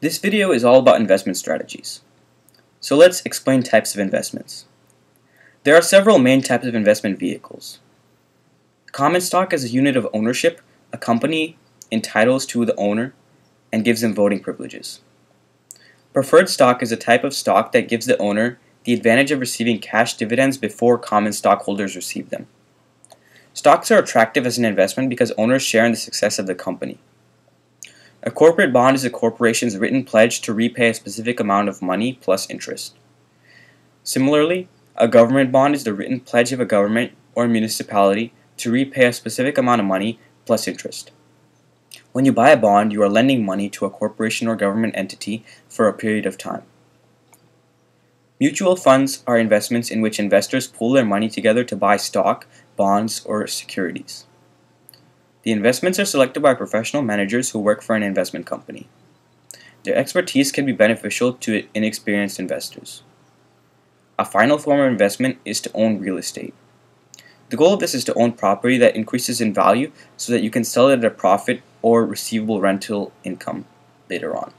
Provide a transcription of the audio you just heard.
This video is all about investment strategies. So let's explain types of investments. There are several main types of investment vehicles. Common stock is a unit of ownership a company entitles to the owner and gives them voting privileges. Preferred stock is a type of stock that gives the owner the advantage of receiving cash dividends before common stockholders receive them. Stocks are attractive as an investment because owners share in the success of the company. A corporate bond is a corporation's written pledge to repay a specific amount of money plus interest. Similarly, a government bond is the written pledge of a government or municipality to repay a specific amount of money plus interest. When you buy a bond, you are lending money to a corporation or government entity for a period of time. Mutual funds are investments in which investors pool their money together to buy stock, bonds, or securities. The investments are selected by professional managers who work for an investment company. Their expertise can be beneficial to inexperienced investors. A final form of investment is to own real estate. The goal of this is to own property that increases in value so that you can sell it at a profit or receivable rental income later on.